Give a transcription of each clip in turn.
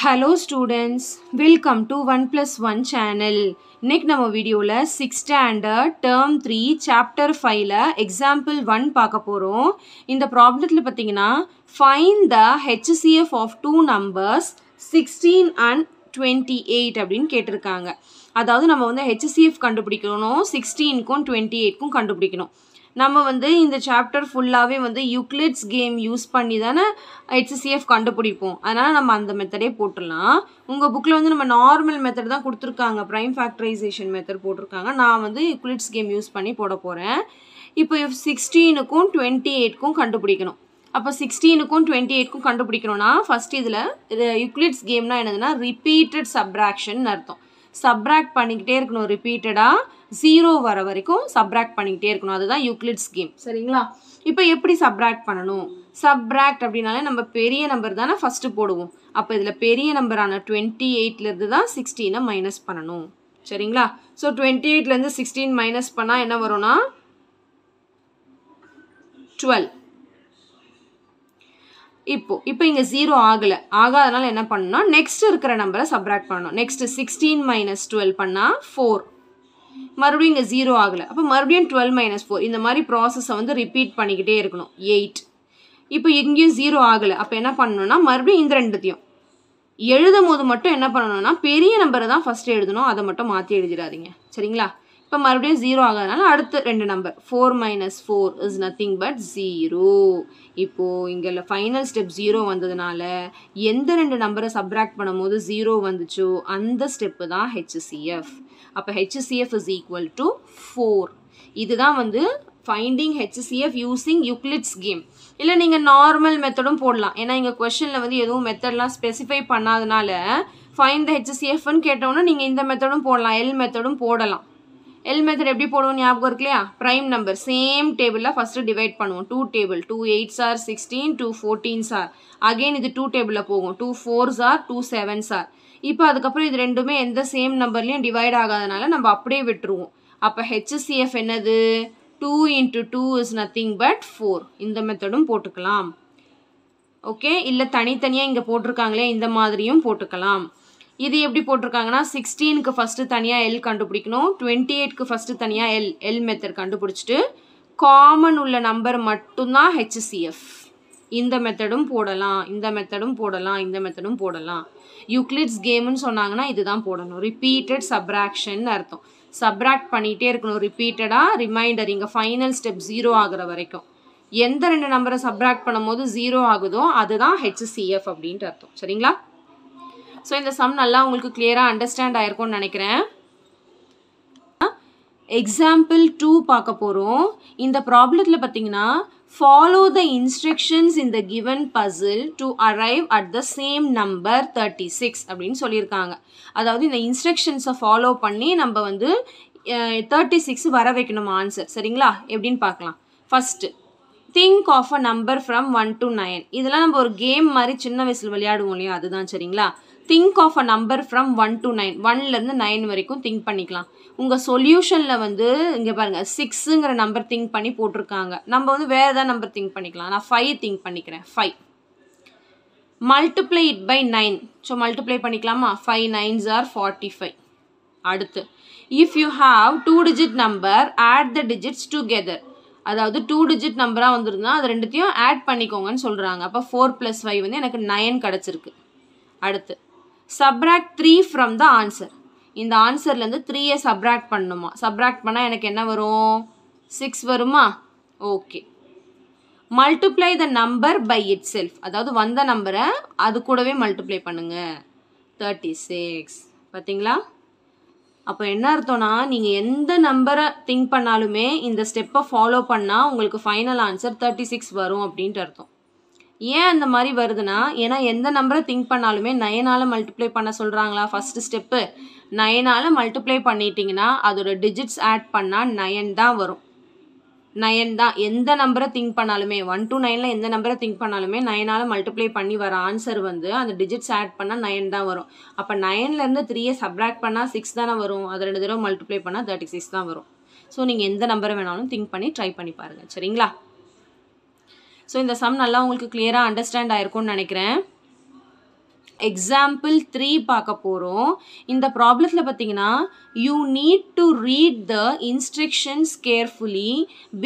Hello students welcome to one plus one channel இன்னைக்கு நம்ம வீடியோவில் six standard term three chapter ஃபைவ்ல example one பார்க்க போகிறோம் இந்த ப்ராப்ளத்தில் பார்த்தீங்கன்னா find the HCF of two numbers sixteen and twenty eight அப்படின்னு கேட்டிருக்காங்க. அதாவது நம்ம வந்து ஹெச்சிஎஃப் கண்டுபிடிக்கணும் சிக்ஸ்டீனுக்கும் டுவெண்ட்டி எயிட்க்கும் கண்டுபிடிக்கணும். நம்ம வந்து இந்த சாப்டர் ஃபுல்லாகவே வந்து யூக்ளிட்ஸ் கேம் யூஸ் பண்ணி தானே ஹெச்சிஎஃப் கண்டுபிடிப்போம். அதனால் நம்ம அந்த மெத்தடே போட்டுடலாம். உங்கள் புக்கில் வந்து நம்ம நார்மல் மெத்தட் தான் கொடுத்துருக்காங்க. ப்ரைம் ஃபேக்டரைசேஷன் மெத்தட் போட்டிருக்காங்க. நான் வந்து யூக்ளிட்ஸ் கேம் யூஸ் பண்ணி போட போகிறேன் இப்போ சிக்ஸ்டீனுக்கும் டுவெண்ட்டி எயிட்க்கும் கண்டுபிடிக்கணும். அப்போ சிக்ஸ்டீனுக்கும் டுவெண்ட்டி எயிட்க்கும் கண்டுபிடிக்கணும்னா ஃபஸ்ட் இதில் யூக்ளிட்ஸ் கேம்னா என்னதுன்னா ரிப்பீட்டட் சப்ராக்ஷன் அர்த்தம். சப்ராக்ட் பண்ணிக்கிட்டே இருக்கணும் ரிப்பீட்டடாக ஜீரோ வர வரைக்கும் சப்ராக்ட் பண்ணிக்கிட்டே இருக்கணும். அதுதான் யூக்ளிட்ஸ் கேம் சரிங்களா? இப்போ எப்படி சப்ராக்ட் பண்ணணும்? சப்ராக்ட் அப்படின்னாலே நம்ம பெரிய நம்பர் தானே ஃபஸ்ட்டு போடுவோம். அப்போ இதில் பெரிய நம்பரான டுவெண்ட்டி எயிட்லேருந்து தான் சிக்ஸ்டீனை மைனஸ் பண்ணணும். சரிங்களா? ஸோ டுவெண்ட்டி எயிட்லேருந்து சிக்ஸ்டீன் மைனஸ் பண்ணால் என்ன வரும்னா? டுவெல் இப்போ இப்போ இங்கே ஜீரோ ஆகலை. ஆகாதனால என்ன பண்ணணும் நெக்ஸ்ட் இருக்கிற நம்பரை சப்ராக்ட் பண்ணணும். நெக்ஸ்ட் சிக்ஸ்டீன் மைனஸ் டுவெல் பண்ணால் ஃபோர் மறுபடியும் இங்கே ஜீரோ ஆகலை. அப்போ மறுபடியும் டுவெல் மைனஸ் ஃபோர் இந்த மாதிரி ப்ராசஸை வந்து ரிப்பீட் பண்ணிக்கிட்டே இருக்கணும். எயிட் இப்போ எங்கேயும் ஜீரோ ஆகலை. அப்போ என்ன பண்ணணும்னா மறுபடியும் இந்த ரெண்டுத்தையும். எழுதும் போது மட்டும் என்ன பண்ணணும்னா பெரிய நம்பரை தான் ஃபஸ்ட்டு எழுதணும். அதை மட்டும் மாற்றி எழுதிடாதீங்க. சரிங்களா? இப்போ மறுபடியும் ஜீரோ ஆகாதனால அடுத்த ரெண்டு number four minus four is nothing but zero இப்போது இங்கே ஃபைனல் ஸ்டெப் ஜீரோ வந்ததுனால எந்த ரெண்டு நம்பரை சப்ராக்ட் பண்ணும்போது ஜீரோ வந்துச்சோ அந்த ஸ்டெப்பு தான் ஹெச்சிஎஃப் அப்போ HCF is equal to four இதுதான் வந்து finding HCF using Euclid's game இல்லை நீங்கள் நார்மல் மெத்தடும் போடலாம். ஏன்னா இங்கே கொஷனில் வந்து எதுவும் மெத்தட்லாம் ஸ்பெசிஃபை பண்ணாதனால ஃபைன் த ஹெச்சிசிஎஃப்னு கேட்டோன்னா நீங்கள் இந்த மெத்தடும் போடலாம். எல் மெத்தடும் போடலாம். எல் மெத்தட் எப்படி போடுவோம் ஞாபகம் இருக்கு இல்லையா? ப்ரைம் நம்பர் சேம் டேபிளில் ஃபஸ்ட்டு டிவைட் பண்ணுவோம். Two table two eights are sixteen two fourteens are again இது டூ டேபிளில் போகும். Two fours are two sevens are இப்போ அதுக்கப்புறம் இது ரெண்டுமே எந்த சேம் நம்பர்லேயும் டிவைட் ஆகாதனால நம்ம அப்படியே விட்டுருவோம். அப்போ ஹெச்சிஎஃப் என்னது? Two into two is nothing but four இந்த மெத்தடும் போட்டுக்கலாம். ஓகே இல்லை தனித்தனியாக இங்கே போட்டிருக்காங்களே இந்த மாதிரியும் போட்டுக்கலாம். இது எப்படி போட்டிருக்காங்கன்னா சிக்ஸ்டீனுக்கு ஃபஸ்ட்டு தனியாக எல் கண்டுபிடிக்கணும். டுவெண்ட்டி எயிட்க்கு ஃபஸ்ட்டு தனியாக எல் எல் மெத்தட் கண்டுபிடிச்சிட்டு காமன் உள்ள நம்பர் மட்டும்தான் ஹெச்சிஎஃப் இந்த மெத்தடும் போடலாம் இந்த மெத்தடும் போடலாம் இந்த மெத்தடும் போடலாம். யூக்ளிட்ஸ் கேம்னு சொன்னாங்கன்னா இதுதான் போடணும். ரிப்பீட்டட் சப்ராக்ஷன் அர்த்தம். சப்ராக்ட் பண்ணிகிட்டே இருக்கணும். ரிப்பீட்டடாக ரிமைண்டர் இங்கே ஃபைனல் ஸ்டெப் ஜீரோ ஆகிற வரைக்கும். எந்த ரெண்டு நம்பரை சப்ராக்ட் பண்ணும்போது ஜீரோ ஆகுதோ அதுதான் ஹெச்சிஎஃப் அப்படின்ட்டு அர்த்தம். சரிங்களா? ஸோ இந்த சம் நல்லா உங்களுக்கு கிளியராக அண்டர்ஸ்டாண்ட் ஆயிருக்கும்னு நினைக்கிறேன். எக்ஸாம்பிள் டூ பார்க்க போகிறோம் இந்த ப்ராப்ளத்தில் பார்த்தீங்கன்னா follow the instructions in the given puzzle to arrive at the same number thirty six அப்படின்னு சொல்லியிருக்காங்க. அதாவது இந்த இன்ஸ்ட்ரக்ஷன்ஸை ஃபாலோ பண்ணி நம்ம வந்து தேர்ட்டி சிக்ஸ் வர வைக்கணும் ஆன்சர் சரிங்களா? எப்படின்னு பார்க்கலாம். First think of a number from one to nine இதெல்லாம் நம்ம ஒரு கேம் மாதிரி சின்ன வயசில் விளையாடுவோம் இல்லையா? அதுதான் சரிங்களா? Think of a number from one to nine ஒன்லேருந்து நைன் வரைக்கும் திங்க் பண்ணிக்கலாம். உங்கள் சொல்யூஷனில் வந்து இங்கே பாருங்கள் சிக்ஸுங்கிற நம்பர் திங்க் பண்ணி போட்டிருக்காங்க. நம்ம வந்து வேறு ஏதாவது நம்பர் திங்க் பண்ணிக்கலாம். நான் ஃபைவ் திங்க் பண்ணிக்கிறேன். Five multiply it by nine so multiply பண்ணிக்கலாமா? Five nines are forty five அடுத்து. If you have two digit number add the digits together அதாவது டூ டிஜிட் நம்பராக வந்துருந்தா அது ரெண்டுத்தையும் ஆட் பண்ணிக்கோங்கன்னு சொல்கிறாங்க அப்போ ஃபோர் ப்ளஸ் ஃபைவ் வந்து எனக்கு நயன் கிடச்சிருக்கு. அடுத்து subtract three from the answer இந்த ஆன்சர்லேருந்து த்ரீயை சப்ராக்ட் பண்ணணுமா சப்ராக்ட் பண்ணால் எனக்கு என்ன வரும்? சிக்ஸ் வருமா? Okay multiply the number by itself அதாவது வந்த நம்பரை அது கூடவே மல்டிப்ளை பண்ணுங்கள் தேர்ட்டி சிக்ஸ் பார்த்தீங்களா அப்போ என்ன அர்த்தம்னா நீங்கள் எந்த நம்பரை திங்க் பண்ணாலுமே இந்த ஸ்டெப்பை ஃபாலோ பண்ணால் உங்களுக்கு ஃபைனல் ஆன்சர் தேர்ட்டி சிக்ஸ் வரும் அப்படின்ட்டு அர்த்தம். ஏன் அந்த மாதிரி வருதுன்னா ஏன்னா எந்த நம்பரை திங்க் பண்ணாலுமே நயனால் மல்டிப்ளை பண்ண சொல்கிறாங்களா ஃபஸ்ட்டு ஸ்டெப்பு நயனால் மல்டிப்ளை பண்ணிட்டீங்கன்னா அதோட டிஜிட்ஸ் ஆட் பண்ணால் நயன் தான் வரும். நயன் தான். எந்த நம்பரை திங்க் பண்ணாலுமே ஒன் டு நைனில் எந்த நம்பரை திங்க் பண்ணாலுமே நயனால் மல்டிப்ளை பண்ணி வர ஆன்சர் வந்து அந்த டிஜிட்ஸ் ஆட் பண்ணால் நயன் தான் வரும். அப்போ நயன்லேருந்து த்ரீயை சப்ராக்ட் பண்ணால் சிக்ஸ் தானே வரும். அது ரெண்டு தடவை மல்டிப்ளை பண்ணால் தேர்ட்டி சிக்ஸ் தான் வரும். ஸோ நீங்கள் எந்த நம்பரை வேணாலும் திங்க் பண்ணி ட்ரை பண்ணி பாருங்கள் சரிங்களா? ஸோ இந்த சம் நல்லா உங்களுக்கு கிளியராக அண்டர்ஸ்டாண்ட் ஆயிருக்கும்னு நினைக்கிறேன். எக்ஸாம்பிள் த்ரீ பார்க்க போகிறோம் இந்த ப்ராப்ளத்தில் பார்த்தீங்கன்னா you need to read the instructions carefully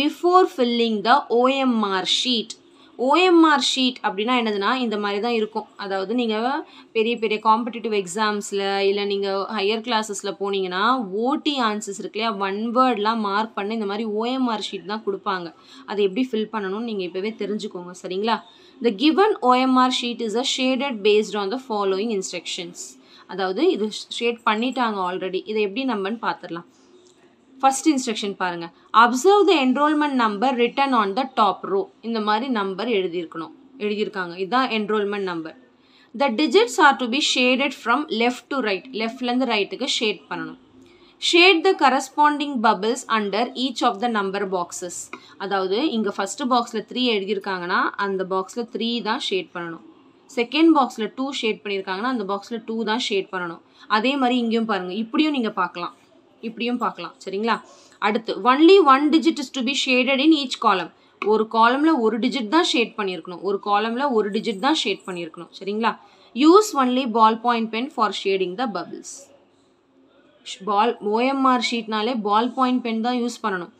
before filling the OMR sheet OMR sheet அப்படின்னா என்னதுன்னா இந்த மாதிரி தான் இருக்கும். அதாவது நீங்கள் பெரிய பெரிய காம்படிட்டிவ் எக்ஸாம்ஸில் இல்லை நீங்கள் ஹையர் கிளாஸஸில் போனீங்கன்னா ஓடி ஆன்சர்ஸ் இருக்கு இல்லையா? ஒன் வேர்ட்லாம் மார்க் பண்ண இந்த மாதிரி ஓஎம்ஆர் ஷீட் தான் கொடுப்பாங்க. அதை எப்படி ஃபில் பண்ணணும்னு நீங்கள் இப்போவே தெரிஞ்சுக்கோங்க. சரிங்களா? The given OMR sheet is a shaded based on the following instructions அதாவது இது ஷேட் பண்ணிட்டாங்க ஆல்ரெடி இதை எப்படி நம்மன்னு பார்த்துடலாம். ஃபர்ஸ்ட் இன்ஸ்ட்ரக்ஷன் பாருங்கள் observe the enrolment number written on the top row இந்த மாதிரி நம்பர் எழுதியிருக்கணும். எழுதியிருக்காங்க. இதுதான் enrolment number the digits are to be shaded from left to right லெஃப்ட்லேருந்து ரைட்டுக்கு ஷேட் பண்ணணும். Shade the corresponding bubbles under each of the number boxes அதாவது இங்கே first பாக்ஸில் த்ரீ எழுதியிருக்காங்கன்னா அந்த பாக்ஸில் த்ரீ தான் ஷேட் பண்ணணும். செகண்ட் பாக்ஸில் டூ ஷேட் பண்ணியிருக்காங்கன்னா அந்த பாக்ஸில் டூ தான் ஷேட் பண்ணணும். அதே மாதிரி இங்கேயும் பாருங்கள் இப்படியும் நீங்கள் பார்க்கலாம். இப்படியும் பார்க்கலாம். சரிங்களா? அடுத்து only one digit is to be shaded in each column ஒரு காலமில் ஒரு டிஜிட் தான் ஷேட் பண்ணியிருக்கணும். ஒரு காலமில் ஒரு டிஜிட் தான் ஷேட் பண்ணியிருக்கணும். சரிங்களா? Use only ball point pen for shading the bubbles ball OMR ஷீட்னாலே ball point pen தான் யூஸ் பண்ணணும்.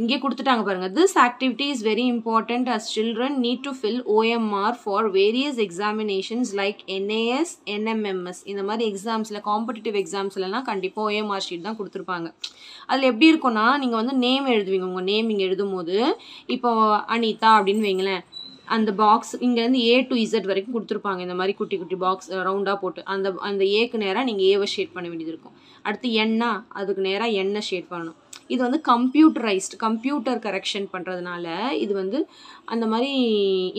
இங்கே கொடுத்துட்டாங்க பாருங்கள் this activity is very important as children need to fill OMR for various examinations like NAS NMMS இந்த மாதிரி எக்ஸாம்ஸில் competitive எக்ஸாம்ஸ்லலாம் கண்டிப்பாக OMR sheet தான் கொடுத்துருப்பாங்க. அதில் எப்படி இருக்கும்னா நீங்கள் வந்து நேம் எழுதுவீங்க. உங்கள் நேம் இங்கே எழுதும் போது இப்போ அனிதா அப்படின்னு வைங்களேன். அந்த பாக்ஸ் இங்கேருந்து ஏ டு இசட் வரைக்கும் கொடுத்துருப்பாங்க. இந்த மாதிரி குட்டி குட்டி பாக்ஸ் ரவுண்டாக போட்டு அந்த அந்த ஏக்கு நேராக நீங்கள் ஏவை ஷேட் பண்ண வேண்டியது இருக்கும். அடுத்து எண்ணா அதுக்கு நேராக எண்ணெய் ஷேட் பண்ணணும். இது வந்து கம்ப்யூட்டரைஸ்ட் கம்ப்யூட்டர் கரெக்ஷன் பண்ணுறதுனால இது வந்து அந்த மாதிரி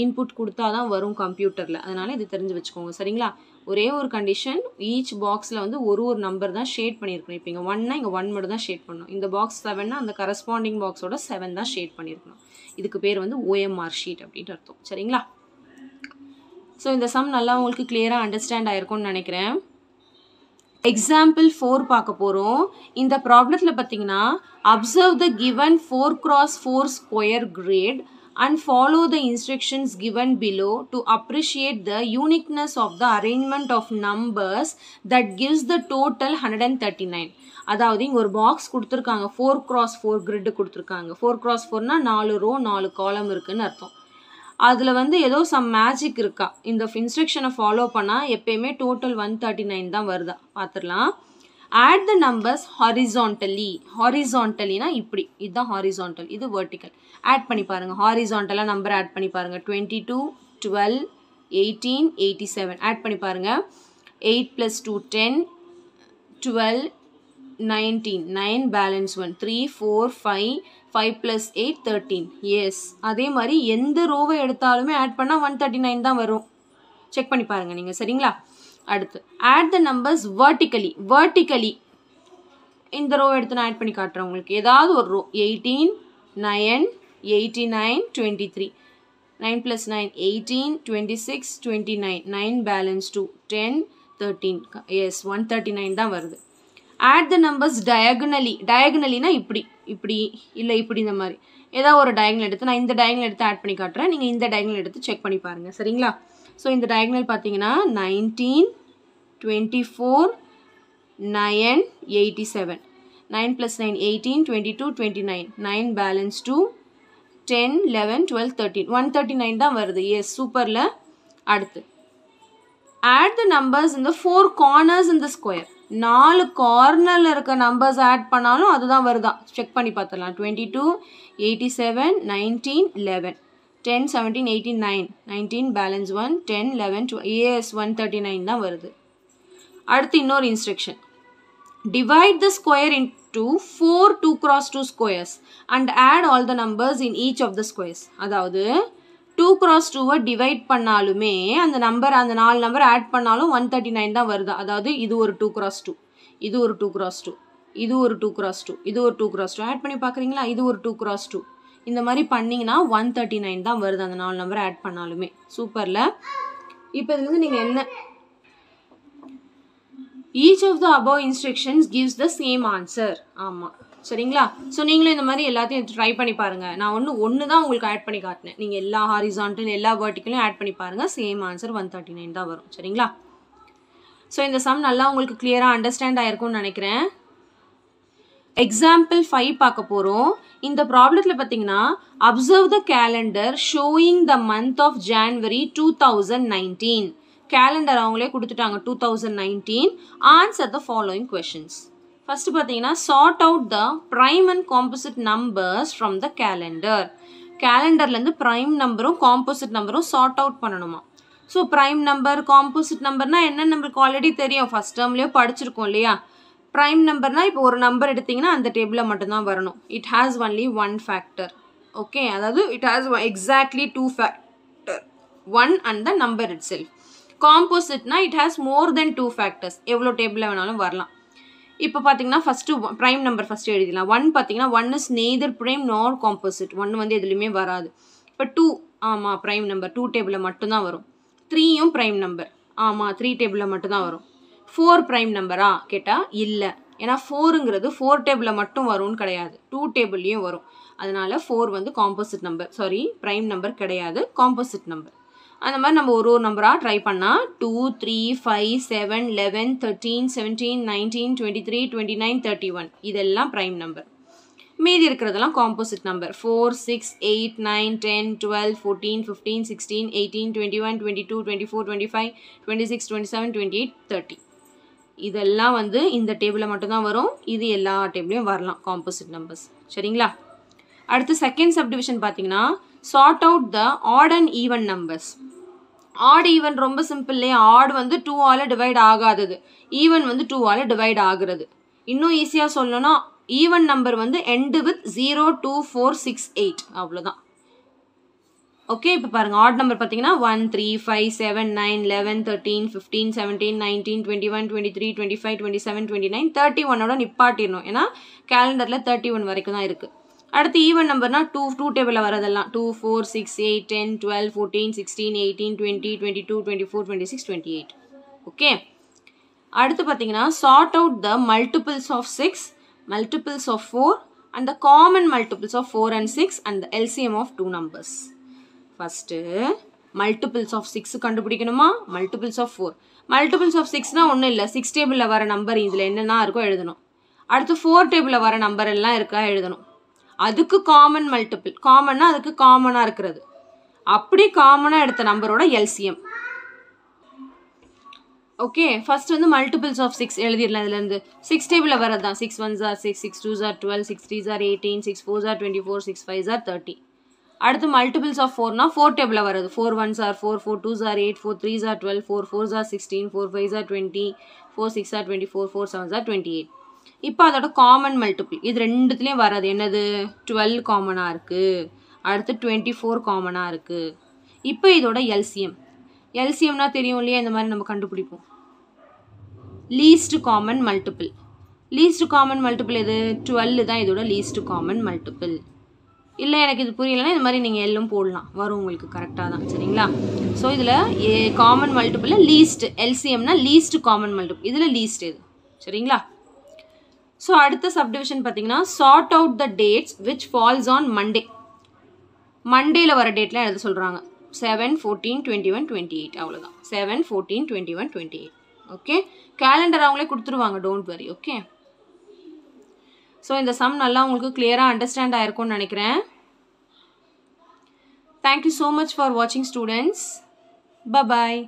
இன்புட் கொடுத்தா தான் வரும் கம்ப்யூட்டரில் அதனால் இது தெரிஞ்சு வச்சுக்கோங்க. சரிங்களா? ஒரே ஒரு கண்டிஷன் ஈச் பாக்ஸில் வந்து ஒரு ஒரு நம்பர் தான் ஷேட் பண்ணியிருக்கணும். இப்போ இங்கே ஒன்னா இங்கே ஒன் மட்டும் தான் ஷேட் பண்ணணும். இந்த பாக்ஸ் செவன்னா அந்த கரஸ்பாண்டிங் பாக்ஸோட செவன் தான் ஷேட் பண்ணியிருக்கணும். இதுக்கு பேர் வந்து ஓஎம்ஆர் ஷீட் அப்படின்ட்டு அர்த்தம். சரிங்களா? ஸோ இந்த சம் நல்லா உங்களுக்கு கிளியராக அண்டர்ஸ்டாண்ட் ஆயிருக்கும்னு நினைக்கிறேன். எக்ஸாம்பிள் ஃபோர் பார்க்க போகிறோம் இந்த ப்ராப்ளத்தில் பார்த்தீங்கன்னா observe the given four cross four square grid and follow the instructions given below to appreciate the uniqueness of the arrangement of numbers that gives the total 139 அதாவது இங்கே ஒரு பாக்ஸ் கொடுத்துருக்காங்க. ஃபோர் க்ராஸ் ஃபோர் கிரிட்டு கொடுத்துருக்காங்க. Four cross ஃபோர்னா நாலு row நாலு காலம் இருக்குதுன்னு அர்த்தம். அதில் வந்து ஏதோ சம் மேஜிக் இருக்கா. இந்த இன்ஸ்ட்ரக்ஷனை ஃபாலோ பண்ணால் எப்பயுமே டோட்டல் ஒன் தேர்ட்டி நைன் தான் வருதா. பார்த்துடலாம். ஆட் த நம்பர்ஸ் ஹாரிசான்டலி ஹாரிசான்டலினா இப்படி. இதுதான் ஹாரிசான்டல் இது வெர்டிக்கல் ஆட் பண்ணி பாருங்கள் ஹாரிசான்டலாக நம்பர் ஆட் பண்ணி பாருங்கள் twenty two twelve eighteen eighty seven add பண்ணி பாருங்கள் eight plus two ten twelve nineteen nine balance one three four five five plus eight thirteen yes அதே மாதிரி எந்த ரோவை எடுத்தாலுமே ஆட் பண்ணால் ஒன் தேர்ட்டி நைன் தான் வரும். செக் பண்ணி பாருங்கள் நீங்கள் சரிங்களா? அடுத்து. Add the numbers vertically vertically இந்த ரோ எடுத்து நான் ஆட் பண்ணி காட்டுறேன் உங்களுக்கு. ஏதாவது ஒரு row eighteen nine eighty nine twenty three nine plus nine eighteen twenty six twenty nine nine balance two ten thirteen yes one thirty nine தான் வருது. ஆட் த நம்பர்ஸ் டயகனலி டயகனலினா இப்படி. இப்படி. இல்லை இப்படி இந்த மாதிரி. ஏதாவது ஒரு டயகனல் எடுத்து நான் இந்த டயகனல் எடுத்து ஆட் பண்ணி காட்டுறேன். நீங்கள் இந்த டயகனல் எடுத்து செக் பண்ணி பாருங்கள் சரிங்களா? ஸோ இந்த டயகனல் பார்த்தீங்கன்னா nineteen twenty four nine eighty seven nine plus nine eighteen twenty two twenty nine nine balance two ten eleven twelve one thirty nine தான் வருது. Yes, சூப்பரில் அடுத்து. ஆட் த நம்பர்ஸ் இந்த ஃபோர் கார்னர்ஸ் இந்த square நாலு கார்னரில் இருக்க நம்பர்ஸ் ஆட் பண்ணாலும் அதுதான் வருதான் செக் பண்ணி பார்த்துடலாம். Twenty two eighty seven nineteen eleven ten seventeen eighteen nine nineteen balance one ten eleven two yes one thirty nine தான் வருது. அடுத்து இன்னொரு instruction divide the square into four two cross two squares and add all the numbers in each of the squares அதாவது two cross டூவை divide பண்ணாலுமே அந்த number அந்த நாலு நம்பர் ஆட் பண்ணாலும் ஒன் தேர்ட்டி நைன் தான் வருது. அதாவது இது ஒரு டூ கிராஸ் டூ இது ஒரு டூ கிராஸ் டூ இது ஒரு டூ கிராஸ் டூ இது ஒரு டூ கிராஸ் டூ ஆட் பண்ணி பார்க்குறீங்களா? இது ஒரு டூ கிராஸ் டூ இந்த மாதிரி பண்ணிங்கன்னா ஒன் தேர்ட்டி நைன் தான் வருது அந்த நாலு நம்பர் ஆட் பண்ணாலுமே. சூப்பரில்? இப்போ இதுலேருந்து நீங்கள் என்ன each of the above instructions gives the same answer ஆமாம் சரிங்களா? ஸோ நீங்களும் இந்த மாதிரி எல்லாத்தையும் ட்ரை பண்ணி பாருங்கள் நான் ஒன்று ஒன்று தான் உங்களுக்கு ஆட் பண்ணி காட்டினேன். நீங்கள் எல்லா ஹாரிசான்டல் எல்லா வேர்ட்டிக்கலையும் ஆட் பண்ணி பாருங்கள் same answer one thirty nine தான் வரும். சரிங்களா? ஸோ இந்த சம் நல்லா உங்களுக்கு கிளியராக அண்டர்ஸ்டாண்ட் ஆயிருக்கும்னு நினைக்கிறேன். எக்ஸாம்பிள் ஃபைவ் பார்க்க போகிறோம் இந்த ப்ராப்ளத்தில் பார்த்தீங்கன்னா observe the calendar showing the month of January two thousand nineteen calendar அவங்களே கொடுத்துட்டாங்க two thousand nineteen answer the following questions first பார்த்தீங்கன்னா sort out the prime and composite numbers from the calendar கேலண்டர்லேருந்து prime நம்பரும் composite நம்பரும் sort out பண்ணணுமா? So prime number composite நம்பர்னால் என்ன நம்மளுக்கு already தெரியும்? ஃபஸ்ட் டேர்ம்லேயோ படிச்சிருக்கோம் இல்லையா? ப்ரைம் நம்பர்னால் இப்போ ஒரு நம்பர் எடுத்தீங்கன்னா அந்த டேபிளில் மட்டும்தான் வரணும். It has only one factor okay அதாவது it has exactly two factor one and the number itself காம்போசிட்னா it has more than two factors எவ்வளோ டேபிளில் வேணாலும் வரலாம். இப்போ பார்த்தீங்கன்னா ஃபஸ்ட்டு ப்ரைம் நம்பர் ஃபஸ்ட்டு எழுதிடலாம். ஒன் பார்த்தீங்கன்னா one is neither prime nor composite one வந்து எதுலேயுமே வராது. இப்போ டூ ஆமாம் ப்ரைம் நம்பர் டூ டேபிளில் மட்டும்தான் வரும். த்ரீயும் ப்ரைம் நம்பர் ஆமாம் த்ரீ டேபிளில் மட்டும்தான் வரும். ஃபோர் ப்ரைம் நம்பரா கேட்டால் இல்லை. ஏன்னா ஃபோருங்கிறது ஃபோர் டேபிளில் மட்டும் வரும்னு கிடையாது. டூ டேபிள்லேயும் வரும். அதனால் ஃபோர் வந்து composite number sorry prime number கிடையாது. காம்போசிட் நம்பர் அந்த மாதிரி நம்ம ஒரு ஒரு நம்பராக ட்ரை பண்ணால் two three five seven eleven thirteen seventeen nineteen twenty three twenty nine thirty one இதெல்லாம் ப்ரைம் நம்பர் மீதி இருக்கிறதெல்லாம் composite number four six eight nine ten twelve fourteen fifteen sixteen eighteen twenty one twenty two twenty four twenty five twenty six twenty seven twenty eight thirty இதெல்லாம் வந்து இந்த டேபிளில் மட்டும்தான் வரும். இது எல்லா டேபிளையும் வரலாம் காம்போசிட் நம்பர்ஸ் சரிங்களா? அடுத்து செகண்ட் சப்டிவிஷன் பார்த்தீங்கன்னா sort out the odd and even numbers odd even ரொம்ப சிம்பிள் இல்லையா? ஆட் வந்து டூ ஆல டிவைட் ஆகாதது. ஈவன் வந்து டூ ஆல டிவைட் ஆகுறது. இன்னும் ஈஸியாக சொல்லணும்னா ஈவன் நம்பர் வந்து end with zero two four six eight அவ்வளோதான் ஓகே இப்போ பாருங்க. ஆட் நம்பர் பார்த்தீங்கன்னா one three five seven nine eleven thirteen fifteen seventeen nineteen twenty one twenty three twenty five twenty seven twenty nine thirty ஒன்னோட நிப்பாட்டிடணும். ஏன்னா கேலண்டரில் thirty one வரைக்கும் தான் இருக்குது அடுத்து ஈவன் நம்பர்னா டூ டூ டேபிளில் வரதெல்லாம் two four six eight ten twelve fourteen sixteen eighteen twenty twenty two twenty four twenty six twenty eight okay அடுத்து பார்த்தீங்கன்னா sort out the multiples of six multiples of four and the common multiples of four and six and the LCM of two numbers first multiples of six கண்டுபிடிக்கணுமா? Multiples of four multiples of சிக்ஸ்னால் ஒன்றும் இல்லை. Six டேபிளில் வர number இதில் என்னென்ன இருக்கோ எழுதணும். அடுத்து four டேபிளில் வர நம்பர் எல்லாம் இருக்கா? எழுதணும். அதுக்கு காமன் மல்டிபிள் காமன்னா அதுக்கு காமனாக இருக்கிறது. அப்படி காமனாக எடுத்த நம்பரோட எல்சிஎம் ஓகே ஃபர்ஸ்ட் வந்து மல்டிபிள்ஸ் ஆஃப் சிக்ஸ் எழுதிடலாம் இதுலேருந்து சிக்ஸ் டேபிளில் வரது தான் six one are six six two are twelve six three are eighteen six four are twenty four six five are thirty அடுத்து மல்டிபிள்ஸ் ஆஃப் ஃபோர்னா ஃபோர் டேபிளில் வருது four one are four four two are eight four three are twelve four four are sixteen four five are twenty four six are twenty four four seven are twenty eight இப்போ அதோட common multiple இது ரெண்டுத்துலேயும் வராது. என்னது? Twelve காமனாக இருக்குது அடுத்து twenty four காமனாக இருக்குது இப்போ இதோட எல்சிஎம் எல்சிஎம்னா தெரியும் இல்லையா? இந்த மாதிரி நம்ம கண்டுபிடிப்போம். Least common multiple least common multiple எது? டுவெல் தான் இதோட லீஸ்ட் காமன் மல்டிபிள் இல்லை எனக்கு இது புரியலைன்னா இந்த மாதிரி நீங்கள் எல்லாம் போடலாம். வரும் உங்களுக்கு கரெக்டாக தான். சரிங்களா? ஸோ இதில் காமன் மல்டிபிளில் லீஸ்ட் எல்சிஎம்னா லீஸ்ட் காமன் மல்டிபிள் இதில் லீஸ்ட் இது சரிங்களா? ஸோ அடுத்த சப்டிவிஷன் பார்த்தீங்கன்னா sort out the dates which falls on Monday மண்டேல வர டேட்லாம் எழுத சொல்கிறாங்க seven fourteen twenty one twenty eight அவ்வளோதான் seven fourteen twenty one twenty eight okay calendar அவங்களே கொடுத்துருவாங்க. டோன்ட் வரி ஓகே ஸோ இந்த சம் நல்லா உங்களுக்கு கிளியராக அண்டர்ஸ்டாண்ட் ஆயிருக்கும்னு நினைக்கிறேன். Thank you so much for வாட்சிங் ஸ்டூடெண்ட்ஸ் பபாய்